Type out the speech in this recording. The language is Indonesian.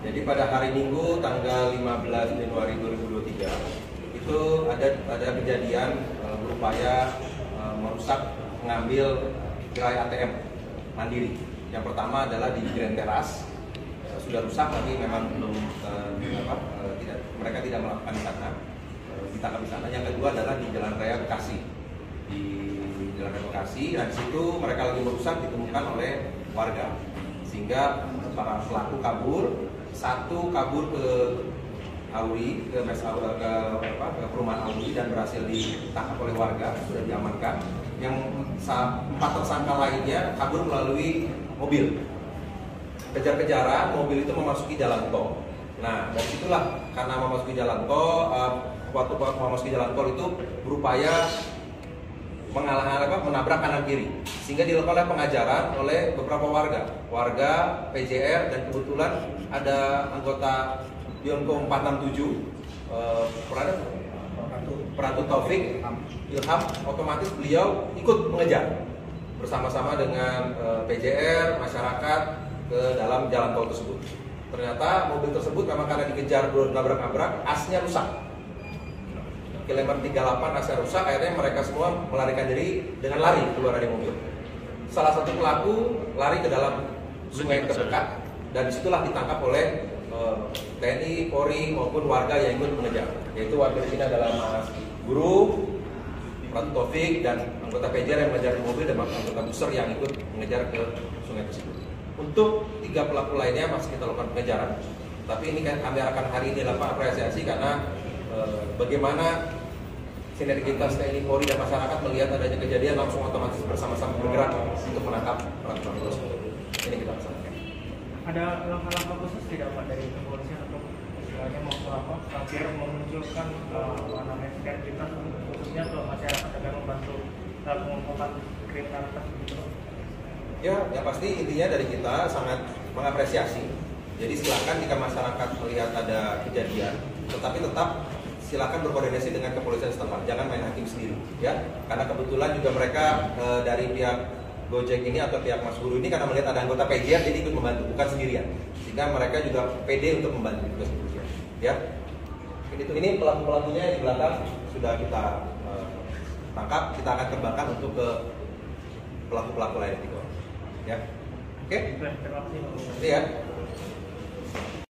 Jadi pada hari Minggu tanggal 15 Januari 2023 itu ada ada kejadian uh, berupaya eh, merusak mengambil gerai ATM mandiri. Yang pertama adalah di Grand Teras eh, sudah rusak tapi memang belum uh, apa, tidak mereka tidak melakukan di sana uh, di. Yang kedua adalah di Jalan Raya Bekasi di Jalan Bekasi. Nah di situ mereka lagi merusak ditemukan oleh warga sehingga para pelaku kabur satu kabur ke Auri ke mes ke, apa, ke perumahan Auri dan berhasil ditangkap oleh warga sudah diamankan. Yang empat tersangka lainnya kabur melalui mobil. Kejar-kejaran mobil itu memasuki jalan tol. Nah dari situlah karena memasuki jalan tol, uh, waktu memasuki jalan tol itu berupaya mengalah apa menabrak kanan kiri sehingga dilakukan pengajaran oleh beberapa warga warga PJR dan kebetulan ada anggota Yonko 467 eh, Peratu Taufik Ilham otomatis beliau ikut mengejar bersama-sama dengan eh, PJR masyarakat ke dalam jalan tol tersebut. Ternyata mobil tersebut memang karena dikejar nabrak-nabrak asnya rusak. Kilometer 38 asnya rusak, akhirnya mereka semua melarikan diri dengan lari keluar dari mobil. Salah satu pelaku lari ke dalam sungai terdekat dan di situlah ditangkap oleh Eh, TNI, Polri maupun warga yang ikut mengejar. Yaitu warga di sini adalah Mas Guru, Ratu Taufik dan anggota PJR yang mengejar di mobil dan anggota buser yang ikut mengejar ke sungai tersebut. Untuk tiga pelaku lainnya masih kita lakukan pengejaran. Tapi ini kan kami akan hari ini lakukan apresiasi karena e, bagaimana sinergitas TNI, Polri dan masyarakat melihat adanya kejadian langsung otomatis bersama-sama bergerak untuk menangkap pelaku tersebut. Ini kita laksanakan ada langkah-langkah khusus tidak pak dari kepolisian untuk istilahnya mau apa biar memunculkan uh, apa namanya sinergitas khususnya ke masyarakat agar membantu dalam mengungkapkan kriminalitas gitu ya yang pasti intinya dari kita sangat mengapresiasi. Jadi silakan jika masyarakat melihat ada kejadian tetapi tetap silakan berkoordinasi dengan kepolisian setempat. Jangan main hakim sendiri ya. Karena kebetulan juga mereka e, dari pihak Gojek ini atau pihak Mas Guru ini karena melihat ada anggota PJR jadi ikut membantu bukan sendirian. Sehingga mereka juga pede untuk membantu juga kepolisian ya. Itu. Ini pelaku pelakunya di belakang sudah kita uh, tangkap. Kita akan kembangkan untuk ke pelaku pelaku lain itu ya. Oke? Okay? terima kasih ya